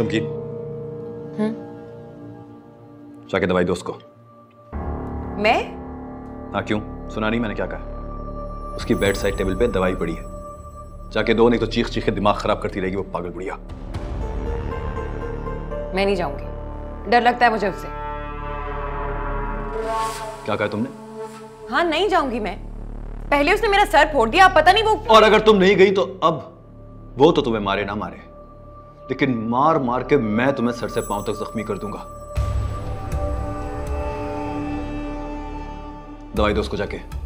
تمکین جا کے دوائی دو اس کو۔ میں؟ ہاں کیوں؟ سنا نہیں میں نے کیا کہا۔ اس کی بیڈ سائڈ ٹیبل پہ دوائی پڑی ہے۔ جا کے دو نہیں تو چیخ چیخ کے دماغ خراب کرتی رہے گی وہ پاگل بڑھیا۔ میں نہیں جاؤں گی۔ ڈر لگتا ہے مجھے اس سے۔ کیا کہا تم نے؟ ہاں نہیں جاؤں گی میں۔ پہلے اس نے میرا سر پھوڑ دیا پتہ نہیں وہ اور اگر تم نہیں گئی تو اب وہ تو تمہیں مارے نہ مارے۔ لیکن مار مار کے میں تمہیں سر سے پاؤں تک زخمی کر دوں گا۔ دوائی دو اس کو جا کے۔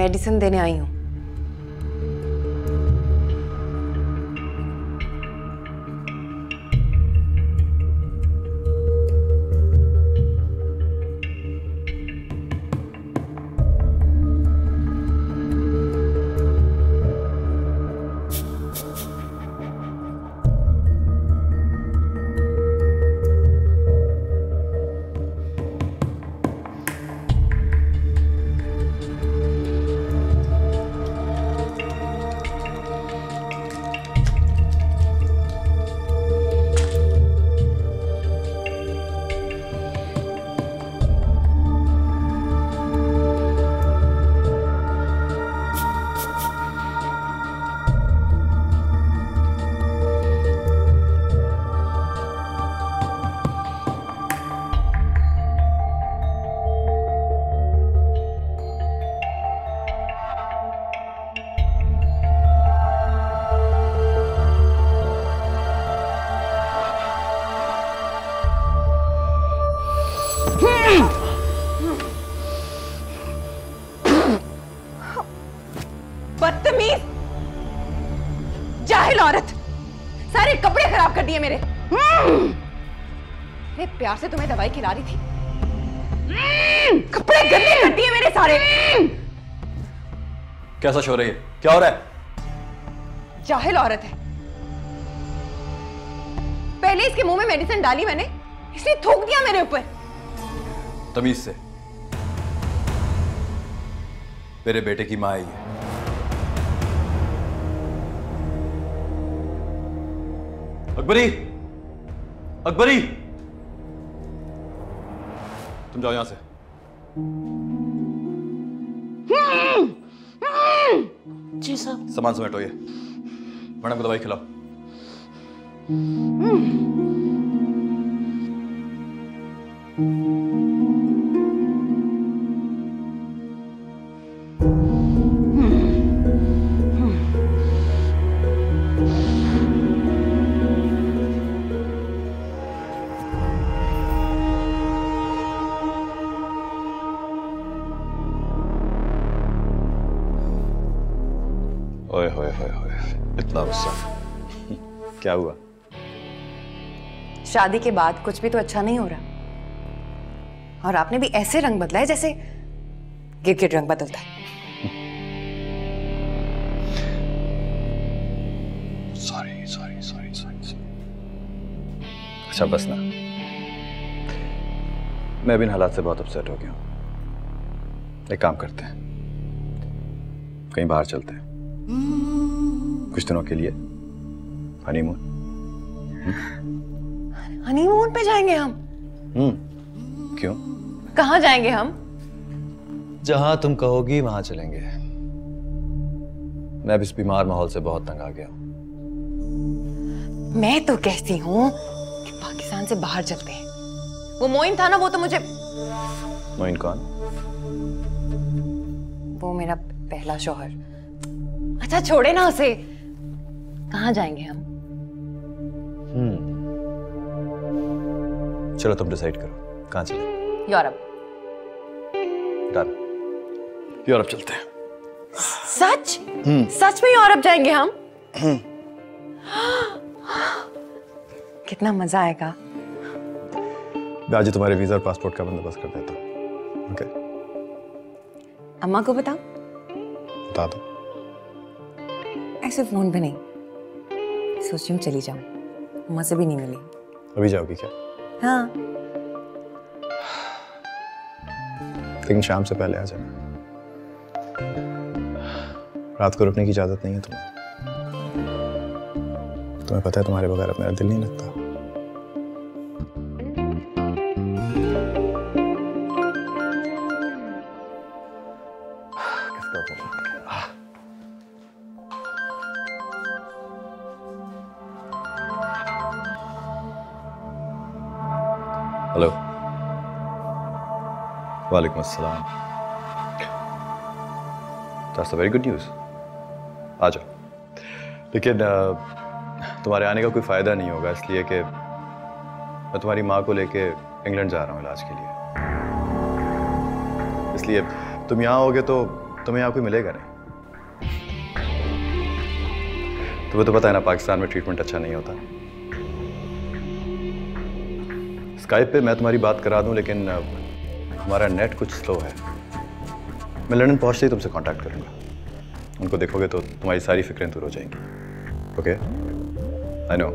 میڈیسن دینے آئی ہوں عورت سارے کپڑے خراب کر دیے میرے۔ میں پیار سے تمہیں دوائی کھلا رہی تھی۔ کپڑے گندے کر دیے میرے سارے۔ کیسا شو رہی ہے کیا ہو رہا ہے؟ جاہل عورت ہے۔ پہلے اس کے منہ میں میڈیسن ڈالی میں نے۔ اس نے تھوک دیا میرے اوپر۔ تمیز سے۔ میرے بیٹے کی ماں آئی ہے اکبری! اکبری! تم جاؤ یہاں سے۔ جی صاحب سامان سمیٹو یہ۔ میڈم کو دوائی کھلاؤ۔ اوئے ہوئے ہوئے ہوئے اتنا غصہ۔ کیا ہوا؟ شادی کے بعد کچھ بھی تو اچھا نہیں ہو رہا۔ اور آپ نے بھی ایسے رنگ بدلا ہے جیسے گرگٹ رنگ بدلتا ہے۔ سوری سوری سوری سوری اچھا بس نا۔ میں بھی ان حالات سے بہت اپسیٹ ہو گیا ہوں۔ ایک کام کرتے ہیں۔ کہیں باہر چلتے ہیں۔ کچھ دنوں کے لیے۔ ہنی مون ہنی مون پہ جائیں گے ہم۔ کیوں؟ کہاں جائیں گے ہم؟ جہاں تم کہو گی وہاں چلیں گے۔ میں اب اس بیمار ماحول سے بہت تنگ آ گیا ہوں۔ میں تو کہتی ہوں کہ پاکستان سے باہر چلتے ہیں۔ وہ موئن تھا نا وہ تو مجھے موئن کون؟ وہ میرا پہلا شوہر۔ اچھا چھوڑے نا اسے۔ کہاں جائیں گے ہم؟ چلو تم ڈیسائیڈ کرو۔ کہاں چلیں یورپ۔ ڈن۔ یورپ چلتے ہیں۔ سچ؟ سچ میں یورپ جائیں گے ہم؟ کتنا مزہ آئے گا۔ میں آج تمہارے ویزا اور پاسپورٹ کا بندوبست کر دیتا ہوں۔ اوکے اما کو بتاؤ بتا دو۔ سے فون پہ نہیں سوچ رہی ہوں چلی جاؤں۔ اماں سے بھی نہیں ملی۔ ابھی جاؤ گی کیا؟ ہاں۔ لیکن شام سے پہلے آ جانا۔ رات کو رکنے کی اجازت نہیں ہے تمہیں۔ تمہیں پتہ ہے تمہارے بغیر میرا دل نہیں لگتا۔ Ah. وعلیکم السلام۔ That's a very good news آ جاؤ۔ لیکن تمہارے آنے کا کوئی فائدہ نہیں ہوگا، اس لیے کہ میں تمہاری ماں کو لے کے انگلینڈ جا رہا ہوں علاج کے لیے۔ اس لیے تم یہاں ہوگے تو تمہیں یہاں کوئی ملے گا نہیں۔ تمہیں تو پتہ ہے نا، پاکستان میں ٹریٹمنٹ اچھا نہیں ہوتا۔ اسکائپ پہ میں تمہاری بات کرا دوں، لیکن ہمارا نیٹ کچھ سلو ہے۔ میں لنڈن پہنچتے ہی تم سے کانٹیکٹ کروں گا۔ ان کو دیکھو گے تو تمہاری ساری فکریں دور ہو جائیں گی۔ اوکے آئی نو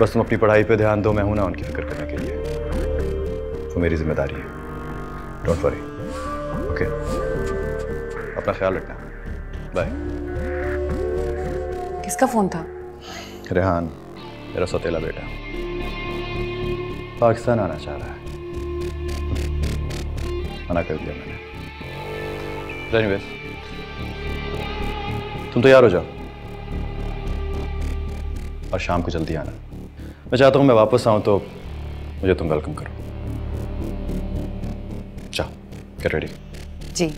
بس تم اپنی پڑھائی پہ دھیان دو میں ہوں نا ان کی فکر کرنے کے لیے۔ وہ میری ذمہ داری ہے۔ ڈونٹ وری اوکے اپنا خیال رکھنا۔ بائے کس کا فون تھا؟ ریحان میرا سوتیلا بیٹا۔ پاکستان آنا چاہ رہا ہے۔ منع کر دیا میں نے اینی ویز تم تیار ہو جاؤ اور شام کو جلدی آنا میں چاہتا ہوں میں واپس آؤں تو مجھے تم ویلکم کرو چاہ ریڈی جی